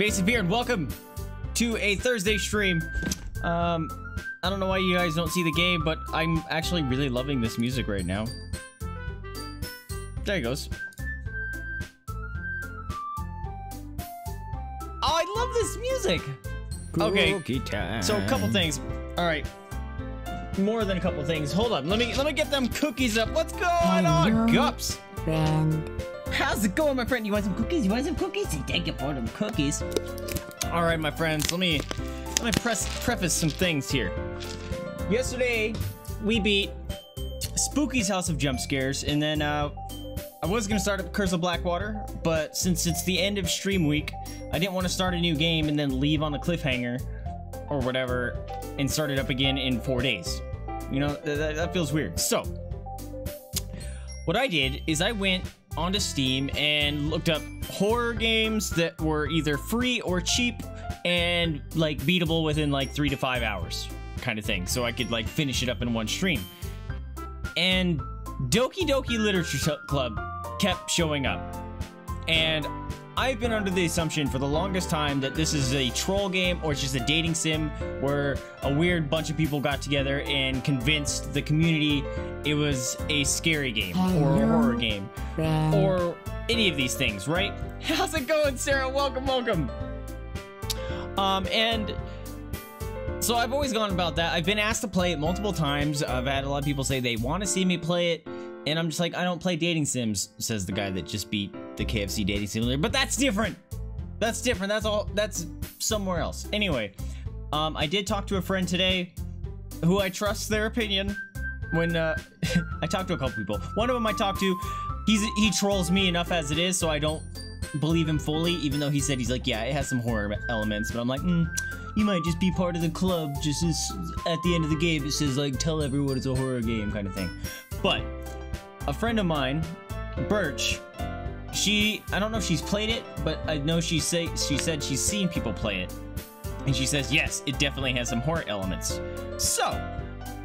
Face of Beard, welcome to a Thursday stream. Um, I don't know why you guys don't see the game, but I'm actually really loving this music right now. There he goes. Oh, I love this music. Okay, time. so a couple things. All right, more than a couple things. Hold on, let me let me get them cookies up. What's going on, Gups? friend. How's it going, my friend? You want some cookies? You want some cookies? Take you for them cookies. All right, my friends. Let me let me press preface some things here. Yesterday, we beat Spooky's House of Jump Scares, and then uh, I was gonna start up Curse of Blackwater, but since it's the end of stream week, I didn't want to start a new game and then leave on a cliffhanger or whatever and start it up again in four days. You know, th- that feels weird. So, what I did is I went onto Steam and looked up horror games that were either free or cheap and like beatable within like three to five hours kind of thing. So I could like finish it up in one stream. And Doki Doki Literature Club kept showing up. And I've been under the assumption for the longest time that this is a troll game or it's just a dating sim where a weird bunch of people got together and convinced the community it was a scary game or a horror game or any of these things, right? How's it going, Sarah? Welcome, welcome. Um, and so I've always gone about that. I've been asked to play it multiple times. I've had a lot of people say they want to see me play it, and I'm just like, I don't play dating sims, says the guy that just beat the KFC dating simulator. But that's different. That's different. That's all. That's somewhere else. Anyway, um, I did talk to a friend today, who I trust their opinion. When uh, I talked to a couple people, one of them I talked to, he's he trolls me enough as it is, so I don't believe him fully. Even though he said he's like, yeah, it has some horror elements, but I'm like, mm, you might just be part of the club. Just as at the end of the game, it says like, tell everyone it's a horror game kind of thing. But a friend of mine, Birch, she I don't know if she's played it, but I know she say she said she's seen people play it. And she says, yes, it definitely has some horror elements. So,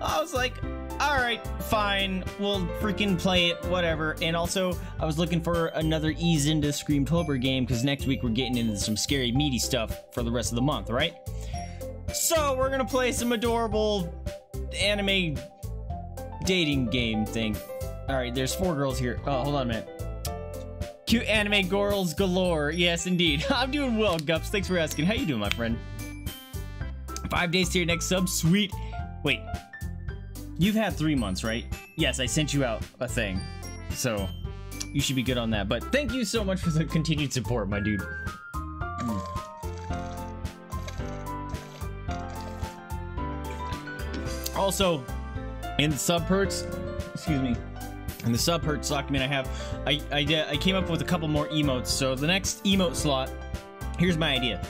I was like, all right, fine, we'll freaking play it, whatever. And also, I was looking for another ease into Screamtober game because next week we're getting into some scary, meaty stuff for the rest of the month, right? So, we're gonna play some adorable anime dating game thing. All right, there's four girls here. Oh, hold on a minute. Cute anime girls galore. Yes, indeed. I'm doing well, Gups. Thanks for asking. How you doing, my friend? Five days to your next sub. Sweet. Wait. You've had three months, right? Yes, I sent you out a thing. So, you should be good on that. But thank you so much for the continued support, my dude. Also, in sub perks, excuse me, in the sub perks document I have, I, I, I came up with a couple more emotes. So the next emote slot, here's my idea.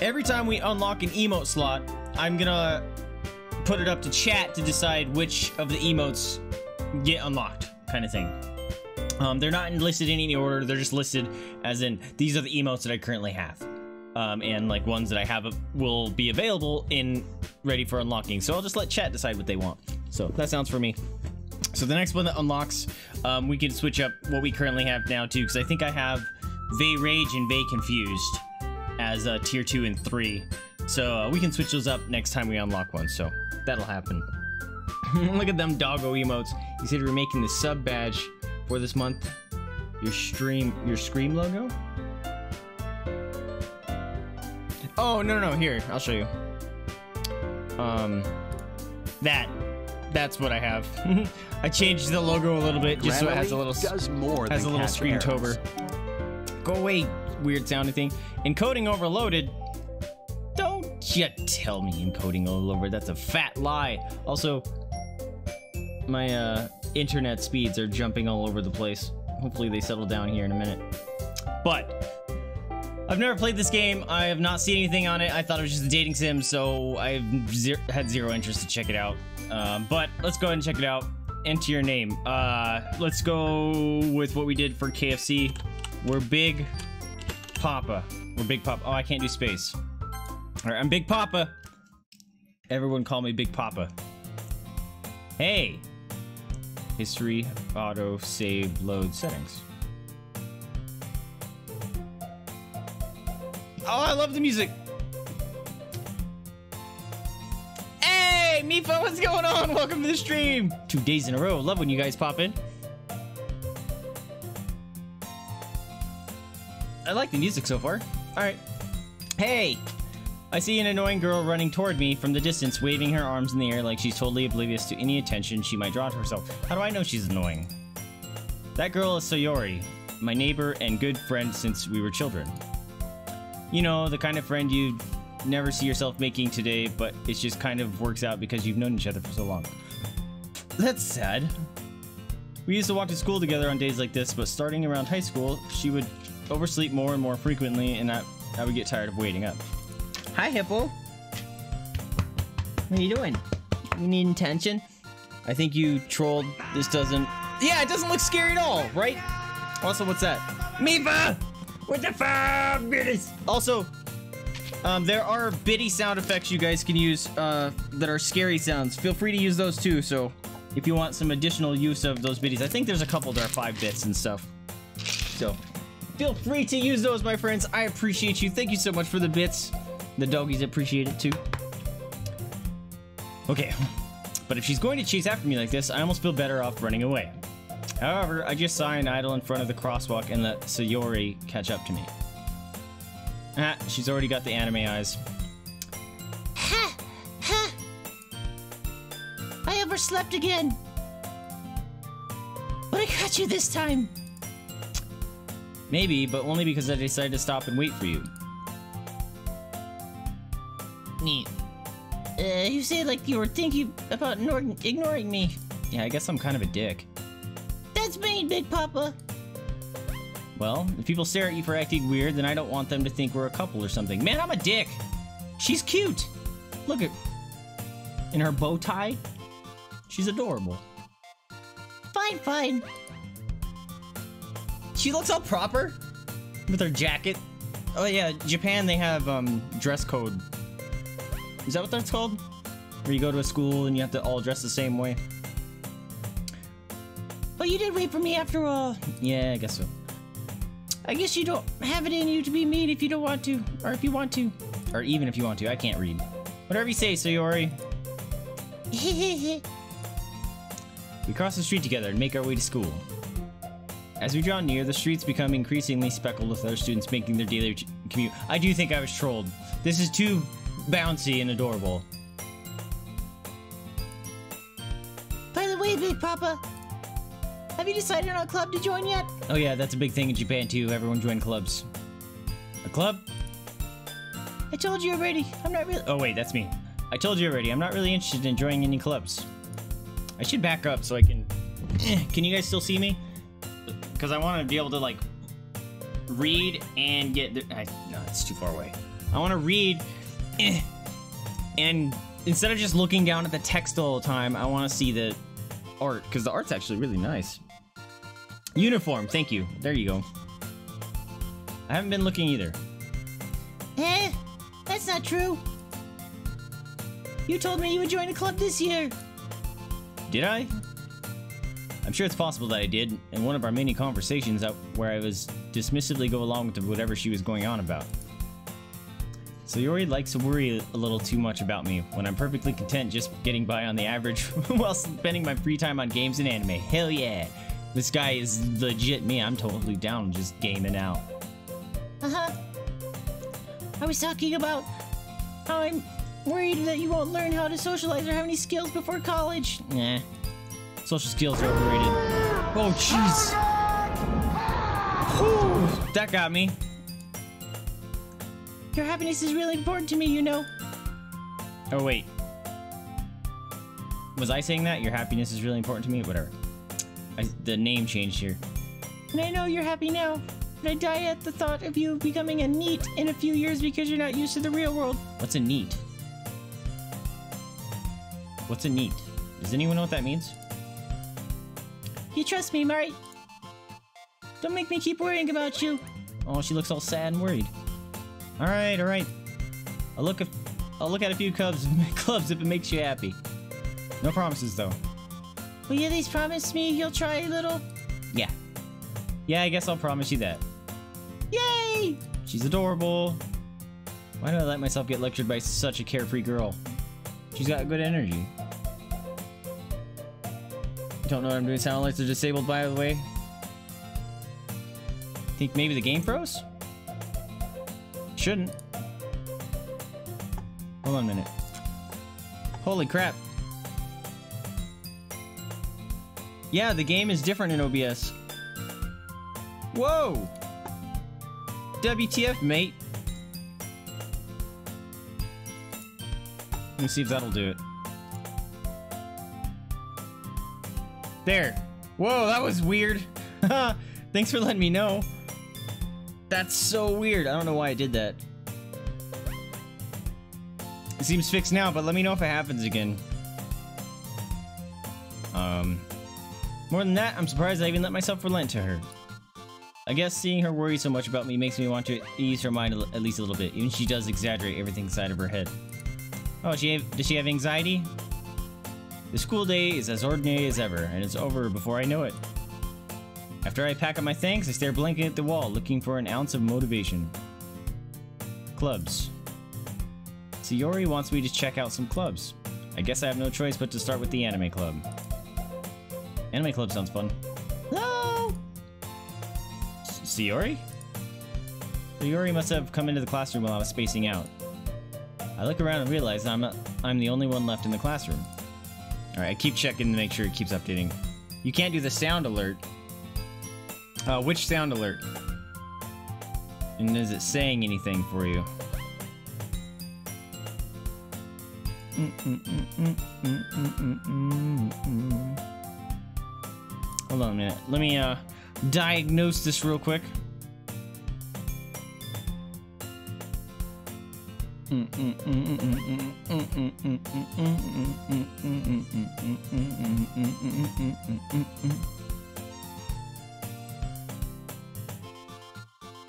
Every time we unlock an emote slot, I'm gonna put it up to chat to decide which of the emotes get unlocked, kind of thing. Um, they're not listed in any order. They're just listed as in these are the emotes that I currently have, um, and like ones that I have will be available in ready for unlocking. So I'll just let chat decide what they want. So that sounds for me. So the next one that unlocks, um, we can switch up what we currently have now too, because I think I have Vey Rage and Vey Confused as uh, tier two and three. So uh, we can switch those up next time we unlock one. So that'll happen. Look at them doggo emotes. You said you're making the sub badge for this month. Your stream, your scream logo. Oh no no here I'll show you. Um, that that's what I have. I changed the logo a little bit just so it has a little does more has a little Screamtober. errors. Go away, weird sounding thing. Encoding overloaded. Don't you tell me encoding overloaded. That's a fat lie. Also, my uh, internet speeds are jumping all over the place. Hopefully they settle down here in a minute. But I've never played this game. I have not seen anything on it. I thought it was just a dating sim, so I've ze- had zero interest to check it out. Um, but let's go ahead and check it out. Enter your name. Uh, let's go with what we did for KFC. We're Big Papa. We're Big Papa. Oh, I can't do space. All right, I'm Big Papa. Everyone call me Big Papa. Hey. History, auto, save, load, settings. Oh, I love the music. Hey, Mifa, what's going on? Welcome to the stream. Two days in a row. Love when you guys pop in. I like the music so far. All right. Hey, I see an annoying girl running toward me from the distance, waving her arms in the air like she's totally oblivious to any attention she might draw to herself. How do I know she's annoying? That girl is Sayori, my neighbor and good friend since we were children. You know, the kind of friend you'd never see yourself making today, but it just kind of works out because you've known each other for so long. That's sad. We used to walk to school together on days like this, but starting around high school, she would oversleep more and more frequently, and I, I would get tired of waiting up. Hi, Hippo. What are you doing? You need attention? I think you trolled. This doesn't... Yeah, it doesn't look scary at all, right? Also, what's that? Mifa! What the fuck? Also, um, there are bitty sound effects you guys can use uh, that are scary sounds. Feel free to use those too, so if you want some additional use of those bitties. I think there's a couple that are 5 bits and stuff. So, feel free to use those, my friends. I appreciate you. Thank you so much for the bits. The doggies appreciate it too. Okay, but if she's going to chase after me like this, I almost feel better off running away. However, I just saw an idol in front of the crosswalk and let Sayori catch up to me. Ah, she's already got the anime eyes. Ha! Ha! I overslept again. But I caught you this time. Maybe, but only because I decided to stop and wait for you. Neat. Uh, you say like you were thinking about ignoring, ignoring me. Yeah, I guess I'm kind of a dick. That's mean, Big Papa. Well, if people stare at you for acting weird, then I don't want them to think we're a couple or something. Man, I'm a dick! She's cute! Look at... In her bow tie? She's adorable. Fine, fine. She looks all proper with her jacket. Oh yeah, Japan they have um dress code. Is that what that's called? Where you go to a school and you have to all dress the same way. But you did wait for me after all. Yeah, I guess so. I guess you don't have it in you to be mean if you don't want to, or if you want to. Or even if you want to, I can't read. Whatever you say, Sayori. We cross the street together and make our way to school. As we draw near, the streets become increasingly speckled with other students making their daily commute. I do think I was trolled. This is too bouncy and adorable. By the way, Big Papa, have you decided on a club to join yet? Oh yeah, that's a big thing in Japan too. Everyone join clubs. A club? I told you already. I'm not really. Oh wait, that's me. I told you already. I'm not really interested in joining any clubs. I should back up so I can. Eh, can you guys still see me? Because I want to be able to like read and get. The... I, no, it's too far away. I want to read eh, and instead of just looking down at the text all the time, I want to see the art because the art's actually really nice. Uniform, thank you. There you go. I haven't been looking either. Eh? That's not true. You told me you would join a club this year. Did I? I'm sure it's possible that I did in one of our many conversations out where I was dismissively go along with whatever she was going on about. Sayori likes to worry a little too much about me when I'm perfectly content just getting by on the average while spending my free time on games and anime. Hell yeah! This guy is legit me. I'm totally down just gaming out. Uh huh. I was talking about how I'm worried that you won't learn how to socialize or have any skills before college. Nah. Social skills are overrated. Oh, jeez. That got me. Your happiness is really important to me, you know. Oh, wait. Was I saying that? Your happiness is really important to me? Whatever. I, the name changed here. And I know you're happy now. But I die at the thought of you becoming a NEET in a few years because you're not used to the real world. What's a NEET? What's a NEET? Does anyone know what that means? You trust me, right? Don't make me keep worrying about you. Oh, she looks all sad and worried. All right, all right. I'll look if I'll look at a few clubs clubs if it makes you happy. No promises though. Will you at least promise me you'll try a little? Yeah. Yeah, I guess I'll promise you that. Yay! She's adorable. Why do I let myself get lectured by such a carefree girl? She's got good energy. Don't know what I'm doing. Sound alerts are disabled, by the way. Think maybe the game froze? Shouldn't. Hold on a minute. Holy crap. Yeah, the game is different in OBS. Whoa! WTF, mate. Let me see if that'll do it. There. Whoa, that was weird. Thanks for letting me know. That's so weird. I don't know why I did that. It seems fixed now, but let me know if it happens again. Um, more than that, I'm surprised I even let myself relent to her. I guess seeing her worry so much about me makes me want to ease her mind at least a little bit, even she does exaggerate everything inside of her head. Oh, she have, does she have anxiety? The school day is as ordinary as ever, and it's over before I know it. After I pack up my things, I stare blankly at the wall, looking for an ounce of motivation. Clubs. Sayori wants me to check out some clubs. I guess I have no choice but to start with the anime club. Anime club sounds fun. Hello? Sayori? Sayori must have come into the classroom while I was spacing out. I look around and realize I'm not, I'm the only one left in the classroom. Alright, I keep checking to make sure it keeps updating. You can't do the sound alert. Uh, which sound alert? And is it saying anything for you? Hold on a minute. Let me uh, diagnose this real quick.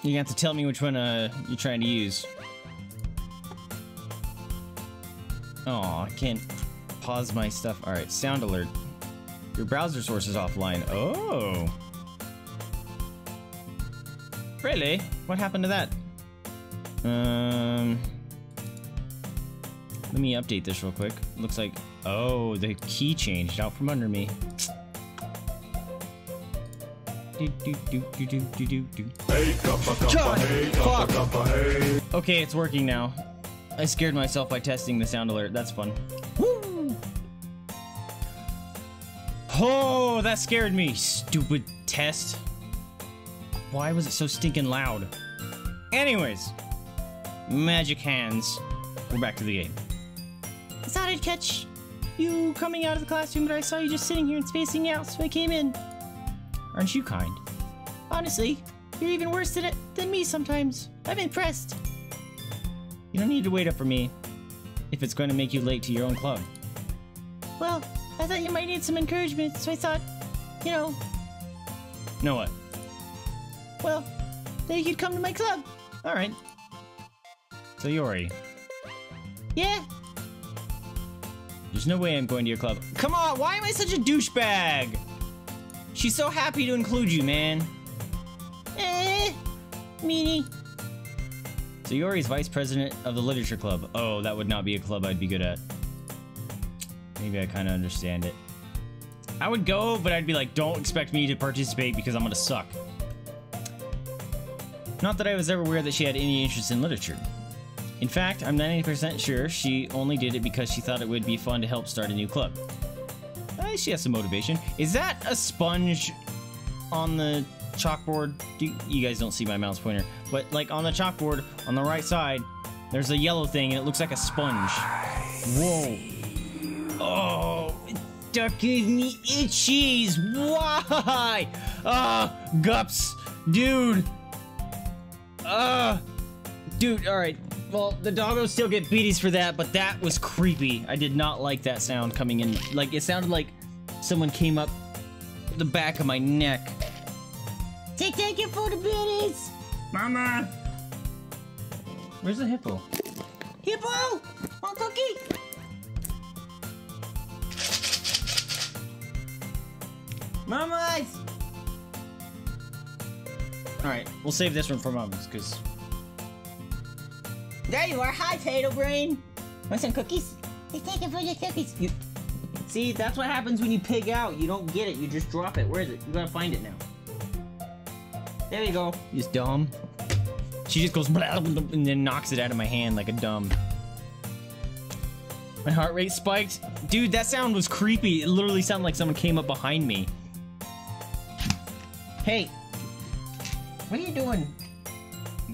You have to tell me which one uh, you're trying to use. Oh, I can't pause my stuff. All right, sound alert. Your browser source is offline. Oh. Really? What happened to that? Um. Let me update this real quick. Looks like, oh, the key changed out from under me. Okay, it's working now. I scared myself by testing the sound alert. That's fun. Oh, that scared me. Stupid test. Why was it so stinking loud? Anyways, magic hands. We're back to the game. I thought I'd catch you coming out of the classroom, but I saw you just sitting here and spacing out, so I came in. Aren't you kind? Honestly, you're even worse than it than me sometimes. I'm impressed. You don't need to wait up for me if it's going to make you late to your own club. Well, I thought you might need some encouragement, so I thought, you know, Know what? well, that you could come to my club. All right. Sayori, Yeah? there's no way I'm going to your club. Come on, why am I such a douchebag? She's so happy to include you, man. Eh, meanie. Sayori's vice president of the literature club. Oh, that would not be a club I'd be good at. Maybe I kind of understand it. I would go, but I'd be like, don't expect me to participate because I'm gonna suck. Not that I was ever aware that she had any interest in literature. In fact, I'm 90% sure she only did it because she thought it would be fun to help start a new club. Uh, she has some motivation. Is that a sponge on the chalkboard? Do, you guys don't see my mouse pointer, but like on the chalkboard on the right side, there's a yellow thing and it looks like a sponge. Whoa. Oh, that gave me itchies. Why? Ah, gups. Dude. Ah. Dude, alright. Well, the doggos still get beaties for that, but that was creepy. I did not like that sound coming in. Like, it sounded like someone came up the back of my neck. Take take it for the beauties. Mama! Where's the hippo? Hippo! Want cookie? Mamas! Alright, we'll save this one for mamas, because... There you are. Hi, Tato Brain. Want some cookies? He's taking for your cookies. You see, that's what happens when you pig out. You don't get it. You just drop it. Where is it? You gotta find it now. There you go. You just dumb. She just goes blah, blah, blah, and then knocks it out of my hand like a dumb. My heart rate spiked. Dude, that sound was creepy. It literally sounded like someone came up behind me. Hey, what are you doing?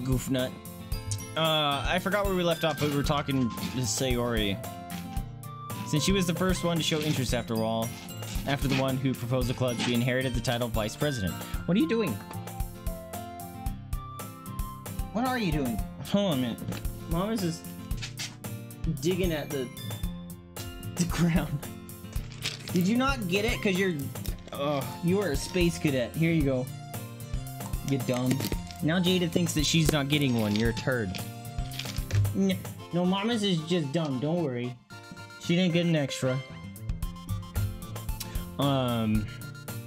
Goof nut. Uh, I forgot where we left off, but we were talking to Sayori. Since she was the first one to show interest after all, after the one who proposed the club, she inherited the title of vice president. What are you doing? What are you doing? Hold on a minute. Mom is just digging at the the ground. Did you not get it? Cause you're, oh, you are a space cadet. Here you go. You dumb. Now Jada thinks that she's not getting one. You're a turd. N- No, Mama's is just dumb. Don't worry. She didn't get an extra. Um.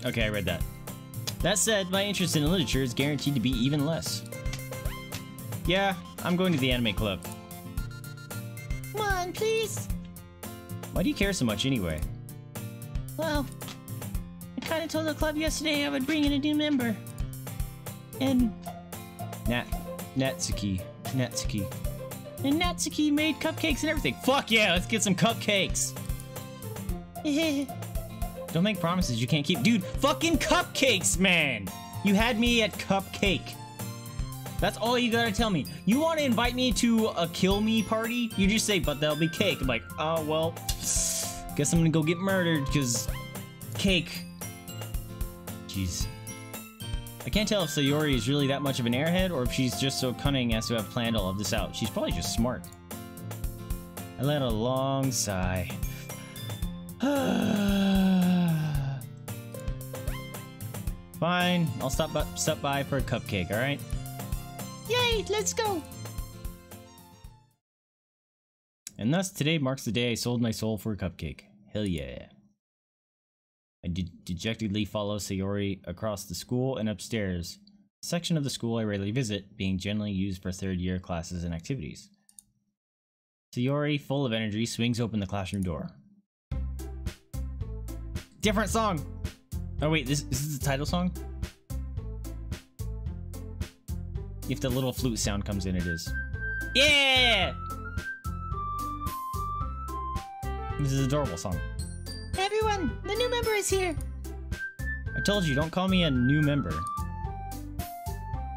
Okay, I read that. That said, my interest in literature is guaranteed to be even less. Yeah, I'm going to the anime club. Come on, please. Why do you care so much anyway? Well, kind of told the club yesterday I would bring in a new member. And, Nat, Natsuki, Natsuki. and Natsuki made cupcakes and everything. Fuck yeah, let's get some cupcakes. Don't make promises you can't keep. Dude, fucking cupcakes, man! You had me at cupcake. That's all you gotta tell me. You want to invite me to a kill me party? You just say, but there'll be cake. I'm like, oh, well, guess I'm gonna go get murdered, because cake. Jeez. I can't tell if Sayori is really that much of an airhead, or if she's just so cunning as to have planned all of this out. She's probably just smart. I let a long sigh. Fine, I'll stop by, stop by for a cupcake, alright? Yay, let's go. And thus, today marks the day I sold my soul for a cupcake. Hell yeah. I de- dejectedly follow Sayori across the school and upstairs, a section of the school I rarely visit, being generally used for third year classes and activities. Sayori, full of energy, swings open the classroom door. Different song! Oh wait, this, this is the title song? If the little flute sound comes in, it is. Yeah! This is an adorable song. Everyone, the new member is here. I told you, don't call me a new member.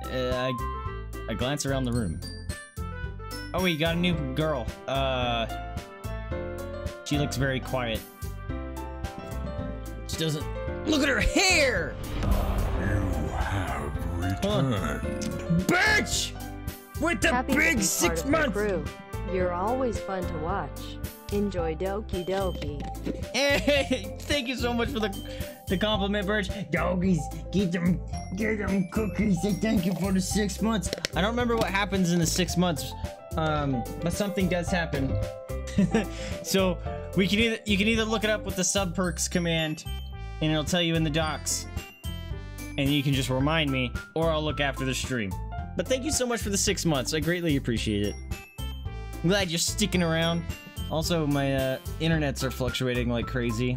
Uh, I, I glance around the room. Oh, we got a new girl. Uh, she looks very quiet. She doesn't. Look at her hair, You have returned. bitch! With the Happy to big be six part of the months. crew. You're always fun to watch. Enjoy Doki Doki. Hey, thank you so much for the the compliment, Birch. Doggies, get them, get them cookies. Thank you for the six months. I don't remember what happens in the six months, um, but something does happen. so we can either you can either look it up with the sub perks command, and it'll tell you in the docs, and you can just remind me, or I'll look after the stream. But thank you so much for the six months. I greatly appreciate it. I'm glad you're sticking around. Also, my uh, internets are fluctuating like crazy.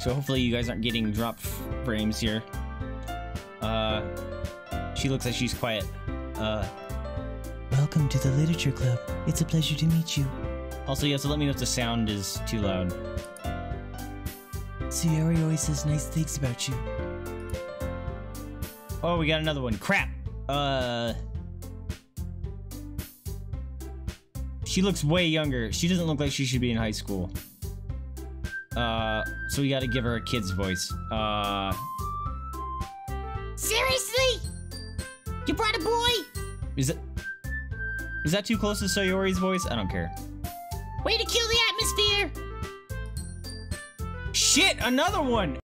So hopefully you guys aren't getting dropped frames here. Uh, she looks like she's quiet. Uh, Welcome to the Literature Club. It's a pleasure to meet you. also, you have to let me know if the sound is too loud. Sayori always says nice things about you. Oh, we got another one. Crap. Uh, she looks way younger. She doesn't look like she should be in high school. Uh, so we got to give her a kid's voice. Uh, Seriously? You brought a boy? is it? Is that too close to Sayori's voice? I don't care. Way to kill the atmosphere! Shit, another one!